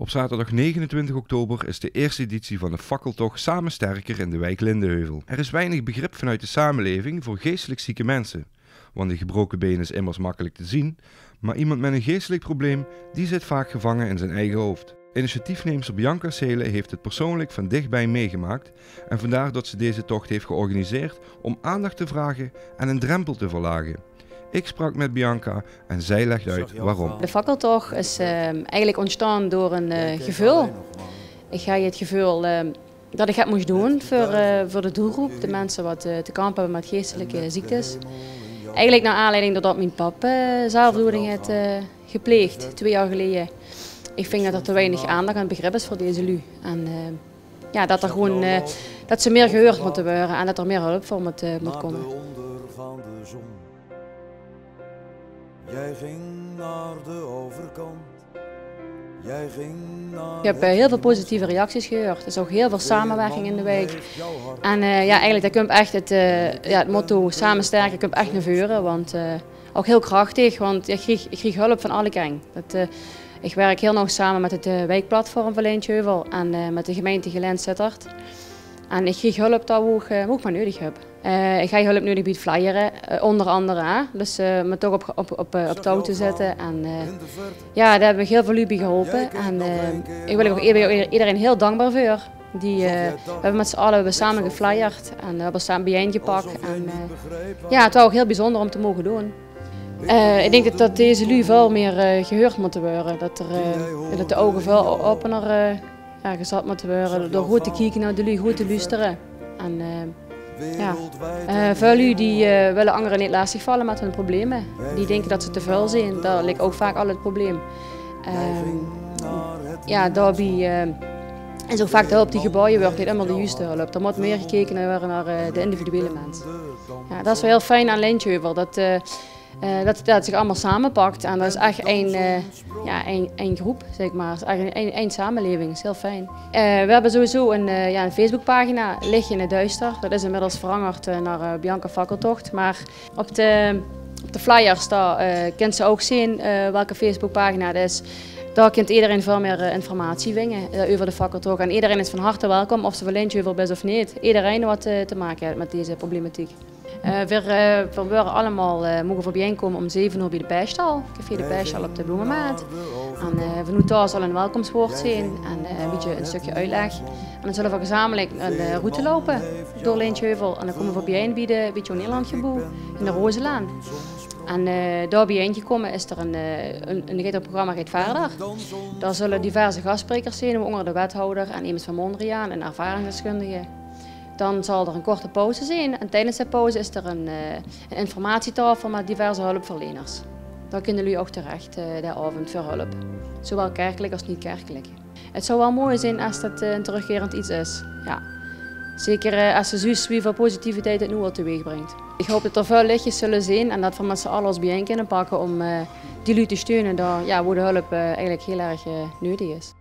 Op zaterdag 29 oktober is de eerste editie van de fakkeltocht Samen Sterker in de wijk Lindenheuvel. Er is weinig begrip vanuit de samenleving voor geestelijk zieke mensen. Want een gebroken been is immers makkelijk te zien, maar iemand met een geestelijk probleem, die zit vaak gevangen in zijn eigen hoofd. Initiatiefneemster Bianca Selen heeft het persoonlijk van dichtbij meegemaakt en vandaar dat ze deze tocht heeft georganiseerd om aandacht te vragen en een drempel te verlagen. Ik sprak met Bianca en zij legt uit waarom. De fakkeltocht is uh, eigenlijk ontstaan door een uh, gevoel. Ik ga je het gevoel uh, dat ik het moest doen voor, eh, voor de doelgroep, de mensen wat te kampen hebben met geestelijke ziektes. Eigenlijk naar aanleiding doordat mijn pap zelfdoding heeft gepleegd, twee jaar geleden. Ik vind dat er te weinig aandacht en begrip is voor deze lu. En ja, dat, er gewoon, dat ze meer gehoord moeten worden en dat er meer hulp voor moet, moet komen. Jij ging naar de overkant. Jij ging naar ik heb uh, heel veel positieve reacties gehoord. Er is ook heel veel samenwerking in de wijk. En uh, ja, eigenlijk dat komt echt het, uh, ja, het motto samen sterker komt echt naar voren. Want ook heel krachtig, want ik kreeg, ik kreeg hulp van alle kring. Dat, ik werk heel nog samen met het wijkplatform van Leentjeuvel en met de gemeente Gelend Sittard. En ik kreeg hulp dat ik, ook maar nodig heb. Uh, ik ga je hulp nodig bij flyeren, uh, onder andere. Hè? Dus uh, me toch op, op, op, op touw te zetten. En ja, daar hebben we heel veel jullie geholpen. En ik wil ook iedereen heel dankbaar voor. Die, we hebben met z'n allen samen geflyerd en we hebben samen bijeengepakt. En ja, het was ook heel bijzonder om te mogen doen. ik denk dat, dat deze lu veel meer gehoord moeten worden. Dat, er, dat de ogen veel opener ja, gezet moeten worden. Door goed te kijken naar de lu, goed te luisteren. En, ja. Uh, vuilu die uh, willen anderen niet lastig vallen met hun problemen. Die denken dat ze te vuil zijn. Dat ligt ook vaak al het probleem. Uh, ja, daarbij is ook vaak de hulp die gebouwen wordt niet helemaal de juiste hulp. Er moet meer gekeken worden naar de individuele mensen. Ja, dat is wel heel fijn aan Lintjeuvel. Dat, uh, dat, dat zich allemaal samenpakt. En dat is echt één, uh, ja, één, één groep, zeg maar. Het is echt één, één samenleving. Dat is heel fijn. Uh, we hebben sowieso een, ja, een Facebookpagina, Lichtje in het Duister. Dat is inmiddels veranderd naar Bianca Fakkeltocht. Maar op de, op de flyers daar, kent ze ook zien welke Facebookpagina het is. Daar kunt iedereen veel meer informatie vinden over de fakkeltocht. En iedereen is van harte welkom, of ze van Lintje best of niet. Iedereen wat te maken heeft met deze problematiek. Uh, we, uh, we allemaal uh, mogen voor bijeenkomen om 7 uur bij de bijstal, café de bijstal op de Bloemenmaat. En uh, vanuit daar zal een welkomstwoord zijn en een beetje een stukje uitleg. En dan zullen we gezamenlijk een route lopen door Leentjeuvel. En dan komen we bijeen bij de bij Nederland in de Rozelaan. En uh, daar bijeen komen is er een, een, een, een programma Geet Verder. Daar zullen diverse gastsprekers zijn, onder de wethouder en iemand van Mondriaan, een ervaringsdeskundige. Dan zal er een korte pauze zijn en tijdens de pauze is er een, uh, een informatietafel met diverse hulpverleners. Daar kunnen jullie ook terecht uh, de avond voor hulp. Zowel kerkelijk als niet kerkelijk. Het zou wel mooi zijn als dat uh, een terugkerend iets is. Ja. Zeker als ze zus wie veel positiviteit het nu al teweeg brengt. Ik hoop dat er veel lichtjes zullen zijn en dat we met z'n allen ons bijeen kunnen pakken om die jullie te steunen daar, ja, waar de hulp eigenlijk heel erg nodig is.